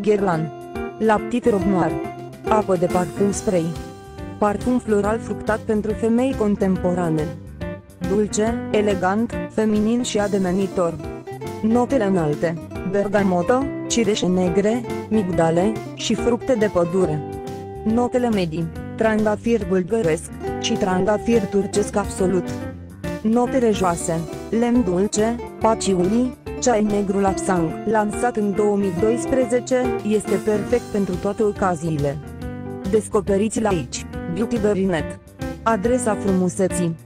Guerlain. Laptit rohnoar. Apă de parfum spray. Parfum floral fructat pentru femei contemporane. Dulce, elegant, feminin și ademenitor. Notele înalte. Bergamotă, cireșe negre, migdale și fructe de pădure. Notele medii. Trandafir bulgăresc și trandafir turcesc absolut. Notele joase. Lemn dulce, paciuli, ceai negru lapsang, lansat în 2012, este perfect pentru toate ocaziile. Descoperiți-l aici, Beauty Berinet. Adresa frumuseții